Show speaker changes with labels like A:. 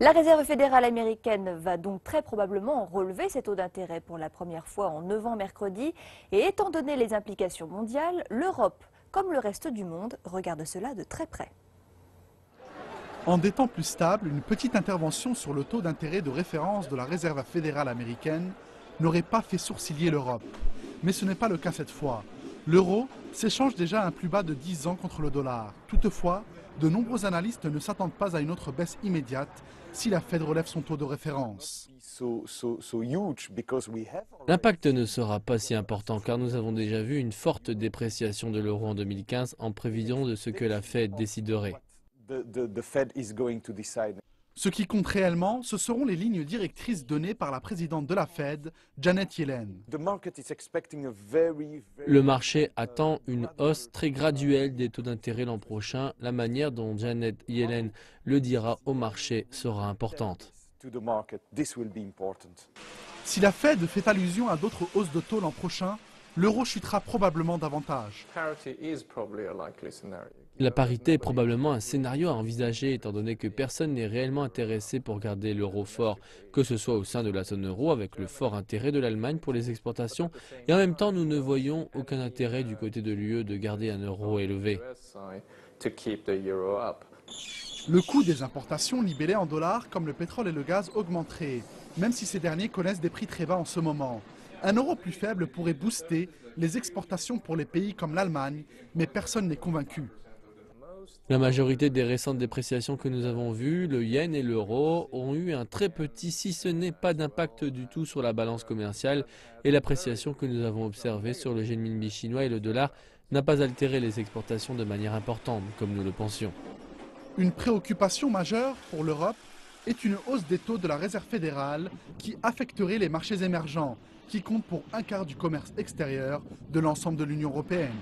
A: La Réserve fédérale américaine va donc très probablement relever ses taux d'intérêt pour la première fois en 9 ans mercredi. Et étant donné les implications mondiales, l'Europe, comme le reste du monde, regarde cela de très près.
B: En des temps plus stables, une petite intervention sur le taux d'intérêt de référence de la Réserve fédérale américaine n'aurait pas fait sourciller l'Europe. Mais ce n'est pas le cas cette fois. L'euro s'échange déjà à un plus bas de 10 ans contre le dollar. Toutefois, de nombreux analystes ne s'attendent pas à une autre baisse immédiate si la Fed relève son taux de référence.
C: L'impact ne sera pas si important car nous avons déjà vu une forte dépréciation de l'euro en 2015 en prévision de ce que la Fed déciderait.
B: Ce qui compte réellement, ce seront les lignes directrices données par la présidente de la Fed, Janet Yellen.
C: Le marché attend une hausse très graduelle des taux d'intérêt l'an prochain. La manière dont Janet Yellen le dira au marché sera importante.
B: Si la Fed fait allusion à d'autres hausses de taux l'an prochain, l'euro chutera probablement davantage.
C: La parité est probablement un scénario à envisager étant donné que personne n'est réellement intéressé pour garder l'euro fort, que ce soit au sein de la zone euro avec le fort intérêt de l'Allemagne pour les exportations et en même temps nous ne voyons aucun intérêt du côté de l'UE de garder un euro élevé.
B: Le coût des importations libellées en dollars comme le pétrole et le gaz augmenterait, même si ces derniers connaissent des prix très bas en ce moment. Un euro plus faible pourrait booster les exportations pour les pays comme l'Allemagne, mais personne n'est convaincu.
C: La majorité des récentes dépréciations que nous avons vues, le yen et l'euro, ont eu un très petit, si ce n'est pas d'impact du tout sur la balance commerciale et l'appréciation que nous avons observée sur le renminbi chinois et le dollar n'a pas altéré les exportations de manière importante, comme nous le pensions.
B: Une préoccupation majeure pour l'Europe est une hausse des taux de la Réserve fédérale qui affecterait les marchés émergents, qui comptent pour un quart du commerce extérieur de l'ensemble de l'Union européenne.